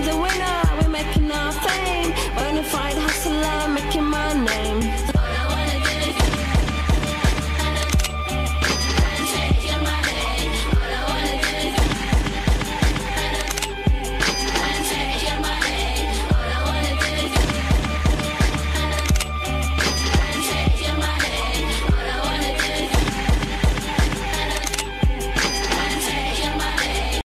The winner.